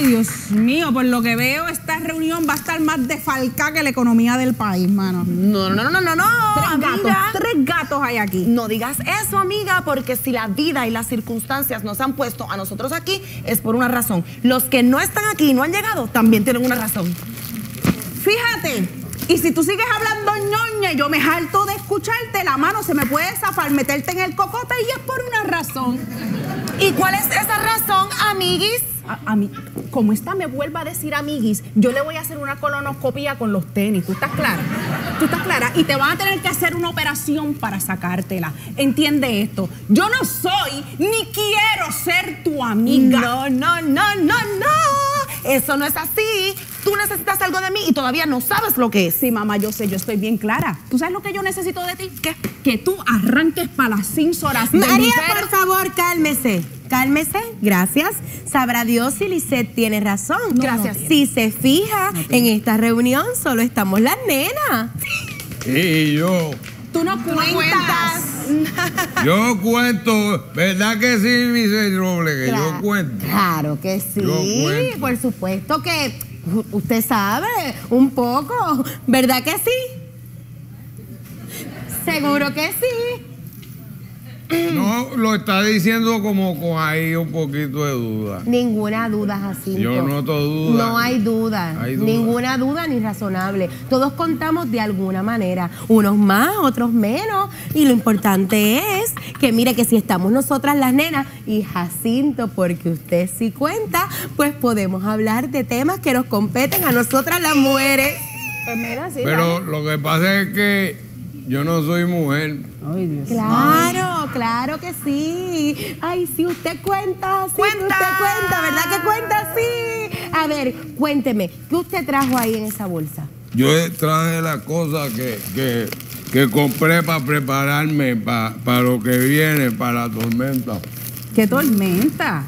Ay, Dios mío, por lo que veo, esta reunión va a estar más desfalcada que la economía del país, mano. No, no, no, no, no, no. Tres amiga. gatos, tres gatos hay aquí. No digas eso, amiga, porque si la vida y las circunstancias nos han puesto a nosotros aquí, es por una razón. Los que no están aquí y no han llegado, también tienen una razón. Fíjate, y si tú sigues hablando ñoña yo me harto de escucharte, la mano se me puede zafar, meterte en el cocote y es por una razón. ¿Y cuál es esa razón, amiguis? A, mí, como esta me vuelva a decir amiguis, yo le voy a hacer una colonoscopia con los tenis. ¿Tú estás clara? ¿Tú estás clara? Y te van a tener que hacer una operación para sacártela. Entiende esto. Yo no soy ni quiero ser tu amiga. No, no, no, no, no. Eso no es así. Tú necesitas algo de mí y todavía no sabes lo que es. Sí, mamá, yo sé, yo estoy bien clara. ¿Tú sabes lo que yo necesito de ti? ¿Qué? Que tú arranques para las cínsoras de mi María, por favor, cálmese. Cálmese, gracias. Sabrá Dios si Lisette tiene razón. No, Gracias. no Si se fija, en esta reunión solo estamos las nenas. Y yo, Tú no cuentas. yo cuento, ¿verdad que sí, Vicente Robles? Que yo cuento. Claro que sí. Yo cuento. Por supuesto que usted sabe un poco, ¿verdad que sí? Seguro que sí. No, lo está diciendo como con ahí un poquito de duda. Ninguna duda, Jacinto. Yo noto duda. No hay duda. Hay duda. Ninguna duda ni razonable. Todos contamos de alguna manera. Unos más, otros menos. Y lo importante es que mire que si estamos nosotras las nenas y Jacinto, porque usted sí cuenta, pues podemos hablar de temas que nos competen a nosotras las mujeres. Pues mira, sí. Pero lo que pasa es que yo no soy mujer. Ay, Dios. Claro, claro que sí. Ay, si usted cuenta, sí, Cuenta. usted cuenta, ¿verdad que cuenta? Sí. A ver, cuénteme, ¿qué usted trajo ahí en esa bolsa? Yo traje las cosas que, que, que compré para prepararme para lo que viene, para la tormenta. ¡Qué tormenta!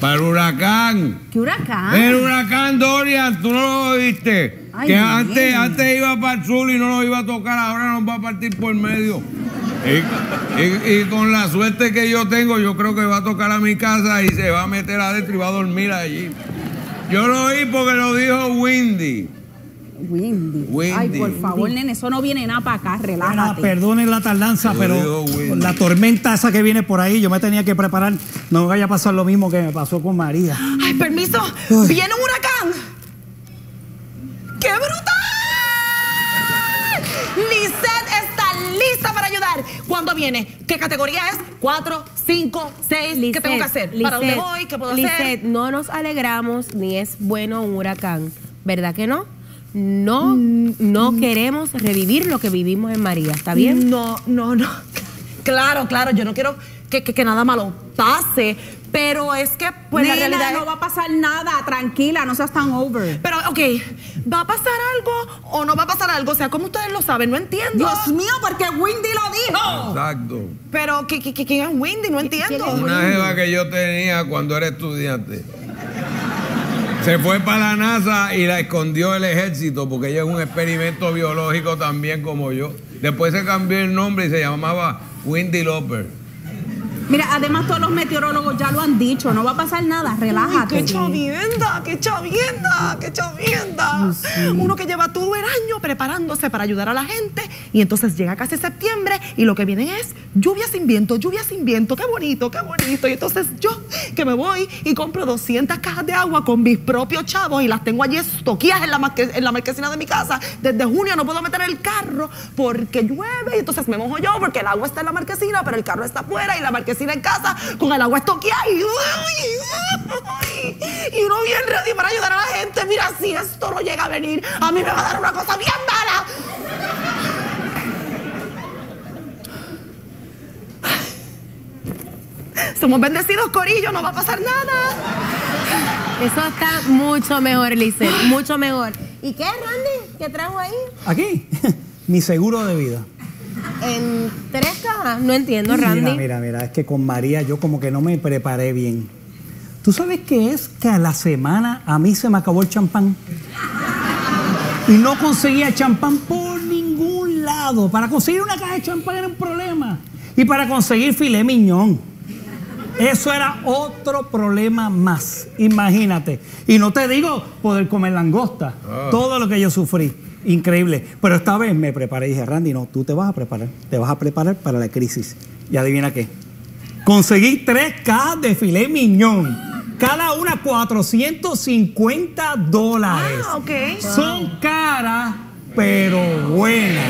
Para el huracán. ¡Qué huracán! El huracán Dorian, tú no lo oíste. Ay, que bien. antes, antes iba para el sur y no lo iba a tocar, ahora nos va a partir por medio. Y, y- y con la suerte que yo tengo, yo creo que va a tocar a mi casa y se va a meter adentro y va a dormir allí. Yo lo oí porque lo dijo Windy. Windy. Windy. Ay, por favor, nene, eso no viene nada para acá, Bueno, relájate. perdonen la tardanza, pero la tormenta esa que viene por ahí, yo me tenía que preparar. No me vaya a pasar lo mismo que me pasó con María. Ay, permiso. Viene un huracán. ¿Cuándo viene? ¿Qué categoría es? ¿Cuatro, cinco, seis? ¿Qué tengo que hacer? ¿Para dónde voy? ¿Qué puedo Lisette, hacer? no nos alegramos ni es bueno un huracán, ¿verdad que no? No, no queremos revivir lo que vivimos en María, ¿está bien? No, no, no. Claro, claro, yo no quiero que, que- que nada malo pase, pero es que, pues la Nena, realidad no es- va a pasar nada, tranquila, no seas tan over. Pero, ok, ¿va a pasar algo o no va a pasar algo? O sea, ¿cómo ustedes lo saben? No entiendo. Dios mío, porque Windy lo dijo. Exacto. Pero, ¿qué, qué, qué- quién es Windy? No entiendo. Una jeva que yo tenía cuando era estudiante. Se fue para la NASA y la escondió el ejército porque ella es un experimento biológico también como yo. Después se cambió el nombre y se llamaba Windy Loper. Mira, además todos los meteorólogos ya lo han dicho, no va a pasar nada, relájate. ¡Qué chavienda! ¡Qué chavienda! ¡Qué chavienda! Uno que lleva todo el año preparándose para ayudar a la gente y entonces llega casi septiembre y lo que viene es lluvia sin viento, lluvia sin viento. ¡Qué bonito, qué bonito! Y entonces yo que me voy y compro 200 cajas de agua con mis propios chavos y las tengo allí estoquías en la, marque- en la marquesina de mi casa. Desde junio no puedo meter el carro porque llueve y entonces me mojo yo porque el agua está en la marquesina pero el carro está afuera y la marquesina en casa con el agua estoqueada y, y uno bien ready para ayudar a la gente. Mira, si esto no llega a venir, a mí me va a dar una cosa bien mala. Somos bendecidos, Corillo, no va a pasar nada. Eso está mucho mejor, Lisette, mucho mejor. ¿Y qué, Randy? ¿Qué trajo ahí? Aquí, mi seguro de vida. En tres cajas, no entiendo, Randy. Mira, mira, mira, es que con María yo como que no me preparé bien. ¿Tú sabes qué es? Que a la semana a mí se me acabó el champán. Y no conseguía champán por ningún lado. Para conseguir una caja de champán era un problema. Y para conseguir filé miñón. Eso era otro problema más, imagínate. Y no te digo poder comer langosta, todo lo que yo sufrí, increíble. Pero esta vez me preparé y dije, Randy, no, tú te vas a preparar, te vas a preparar para la crisis. Y adivina qué, conseguí tres cajas de filet miñón, cada una 450 dólares. Ah, ok. Son caras, pero buenas.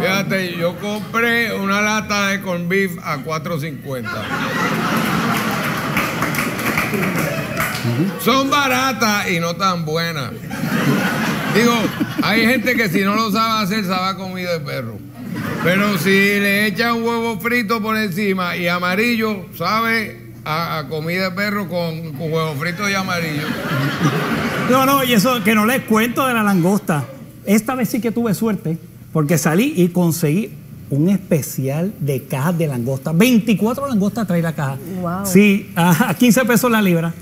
Fíjate, yo compré una lata de corn beef a 4.50. Son baratas y no tan buenas. Digo, hay gente que si no lo sabe hacer, sabe a comida de perro. Pero si le echan huevo frito por encima y amarillo, sabe a, a comida de perro con, con huevo frito y amarillo. No, no, y eso que no les cuento de la langosta. Esta vez sí que tuve suerte, porque salí y conseguí un especial de cajas de langosta. 24 langostas trae la caja. Wow. Sí, a 15 pesos la libra.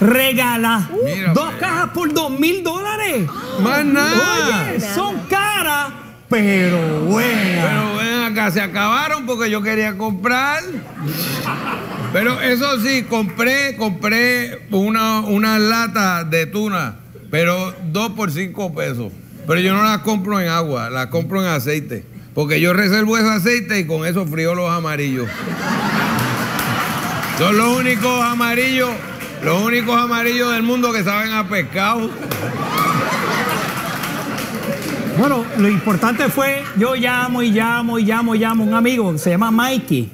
Regala. Mira, Dos cajas por dos mil dólares. Más nada. Oye, son caras, pero buenas. Pero ven acá, se acabaron porque yo quería comprar. Pero eso sí, compré, compré una, una lata de tuna, pero dos por cinco pesos. Pero yo no las compro en agua, las compro en aceite. Porque yo reservo ese aceite y con eso frío los amarillos. Son los únicos amarillos, los únicos amarillos del mundo que saben a pescado. Bueno, lo importante fue, yo llamo y llamo y llamo y llamo a un amigo que se llama Mikey.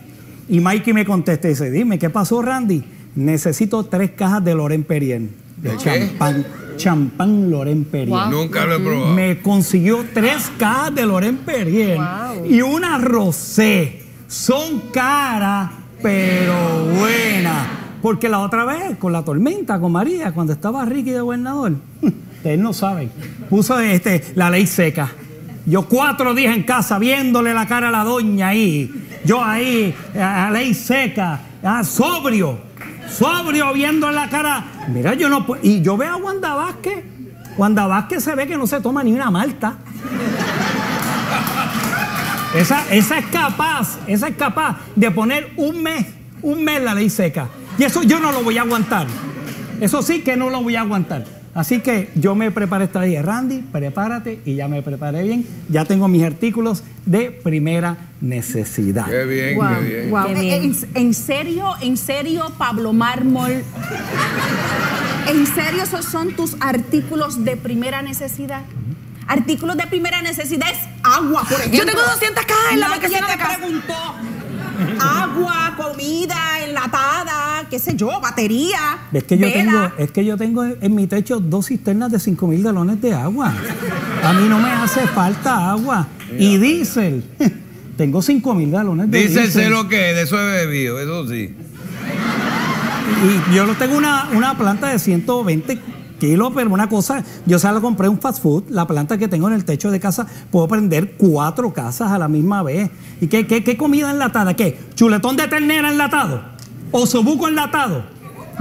Y Mikey me contesta y dice, dime, ¿qué pasó, Randy? Necesito tres cajas de Loren Perrier. De ¿De qué? champán. Champán Loren Perrier. Nunca lo he probado. Me consiguió tres cajas de Loren Perrier Wow. y una rosé. Son caras, pero buenas. Porque la otra vez, con la tormenta, con María, cuando estaba Ricky de gobernador, ustedes no saben, puso este, la ley seca. Yo cuatro días en casa viéndole la cara a la doña ahí. Yo ahí, a ley seca, ah, sobrio, sobrio viendo la cara. Mira, yo no puedo. Y yo veo a Wanda Vázquez. Wanda Vázquez se ve que no se toma ni una malta. Esa, esa es capaz, esa es capaz de poner un mes, un mes la ley seca. Y eso yo no lo voy a aguantar. Eso sí que no lo voy a aguantar. Así que yo me preparé esta día. Randy, prepárate y ya me preparé bien. Ya tengo mis artículos de primera necesidad. Qué bien, Guau, qué bien. guau. Qué En, bien. en- en serio, en serio, Pablo Mármol. ¿En serio esos son tus artículos de primera necesidad? Artículos de primera necesidad es agua, por ejemplo. Yo tengo 200 cajas en la te de casa. preguntó. Agua, comida, enlatada, qué sé yo, batería. Es que yo vela. tengo, es que yo tengo en mi techo dos cisternas de 5 mil galones de agua. A mí no me hace falta agua. Y diésel. Tengo 5 mil galones de Dice diésel. lo que es, de eso he bebido, eso sí. Y yo lo tengo una, una planta de 120 kilos, pero una cosa, yo la compré un fast food, la planta que tengo en el techo de casa, puedo prender cuatro casas a la misma vez. ¿Y qué, qué, qué comida enlatada? ¿Qué? ¿Chuletón de ternera enlatado? ¿Osobuco enlatado?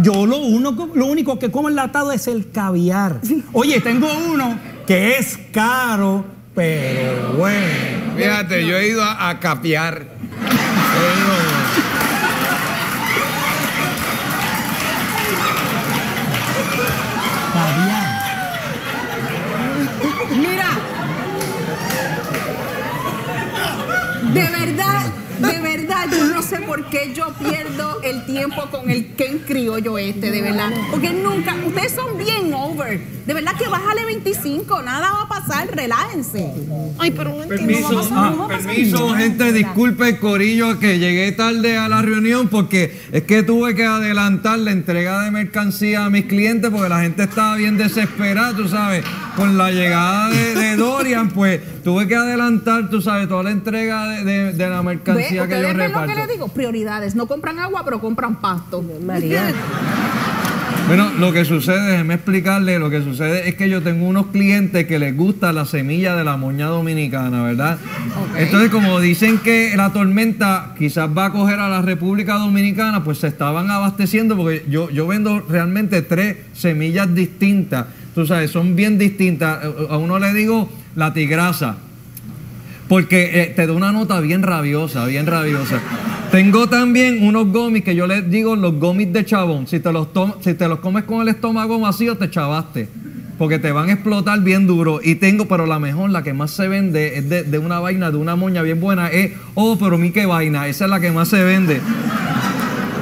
Yo lo, uno, lo único que como enlatado es el caviar. Oye, tengo uno que es caro, pero bueno. Fíjate, yo he ido a, a capear. He ido- Caviar. Mira. De verdad, de verdad, yo no sé por qué yo pierdo el tiempo con el Ken criollo este, de verdad. Porque nunca, ustedes son bien. De verdad que bájale 25, nada va a pasar, relájense. Ay, pero no entiendo. Permiso, no va a pasar, no va a pasar permiso, gente, disculpe Corillo que llegué tarde a la reunión porque es que tuve que adelantar la entrega de mercancía a mis clientes porque la gente estaba bien desesperada, tú sabes, con la llegada de, de Dorian, pues tuve que adelantar, tú sabes, toda la entrega de, de- de la ¿Ve? mercancía que yo ¿Ustedes ven lo reparto. que les digo? Prioridades. No compran agua, pero compran pasto. María. Bueno, lo que sucede, déjeme explicarle, lo que sucede es que yo tengo unos clientes que les gusta la semilla de la moña dominicana, ¿verdad? Entonces, como dicen que la tormenta quizás va a coger a la República Dominicana, pues se estaban abasteciendo porque yo, yo vendo realmente tres semillas distintas, tú sabes, son bien distintas. A uno le digo la tigrasa, porque eh, te da una nota bien rabiosa, bien rabiosa. Tengo también unos gomis que yo les digo los gomis de chabón. Si te los, si te los comes con el estómago vacío, te chavaste. Porque te van a explotar bien duro. Y tengo, pero la mejor, la que más se vende, es de, de una vaina, de una moña bien buena. Es, oh, pero mi qué vaina. Esa es la que más se vende.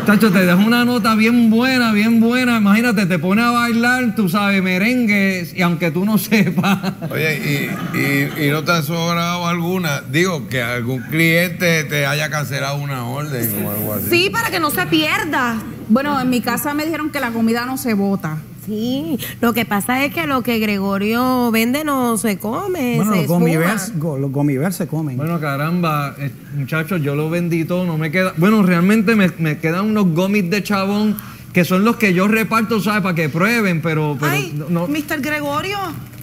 Chacho, te dejo una nota bien buena, bien buena. Imagínate, te pone a bailar, tú sabes, merengue, y aunque tú no sepas. Oye, y, y, y no te ha sobrado alguna. Digo, que algún cliente te haya cancelado una orden o algo así. Sí, para que no se pierda. Bueno, en mi casa me dijeron que la comida no se bota. Sí, lo que pasa es que lo que Gregorio vende no se come. Bueno, se los gomibers, esfuma. go- los gomibers se comen. Bueno, caramba, eh, muchachos, yo lo vendí todo, no me queda. Bueno, realmente me, me quedan unos gomis de chabón que son los que yo reparto, ¿sabes? Para que prueben, pero. pero Ay, no, no- Mr. Gregorio,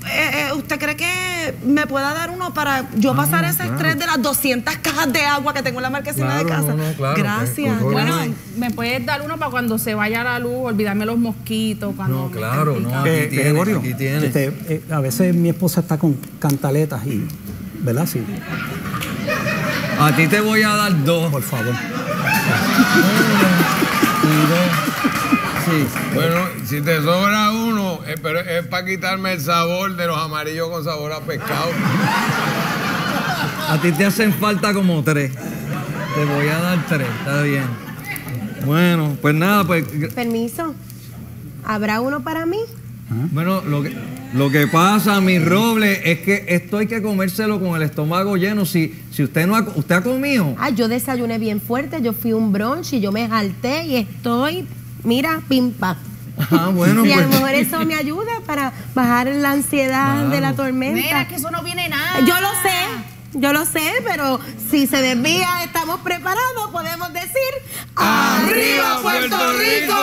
eh, eh, ¿usted cree que me pueda dar uno para yo pasar ese estrés de las 200 cajas de agua que tengo en la marquesina de casa? no, no, claro, Gracias. que- Bueno, me puedes dar uno para cuando se vaya la luz, olvidarme los mosquitos. Cuando No, claro, no. picando. Eh, aquí tiene, Gregorio, aquí tiene. este, eh, a veces mi esposa está con cantaletas y, ¿verdad? Sí, A ti te voy a dar dos. por favor. Sí. Bueno, si te sobra uno, eh, pero es para quitarme el sabor de los amarillos con sabor a pescado. A ti te hacen falta como tres. Te voy a dar tres, está bien. Bueno, pues nada, pues. Permiso. ¿Habrá uno para mí? Bueno, lo que, lo que pasa, mi roble, es que esto hay que comérselo con el estómago lleno. Si, si usted no ha, usted ha comido. Ah, yo desayuné bien fuerte, yo fui un brunch y yo me jalté y estoy, mira, pim, pam. Ah, bueno, y a lo pues. mejor eso me ayuda para bajar la ansiedad de la tormenta. Mira, que eso no viene nada. Yo lo sé, yo lo sé, pero si se desvía, estamos preparados, podemos decir ¡Arriba Puerto Rico!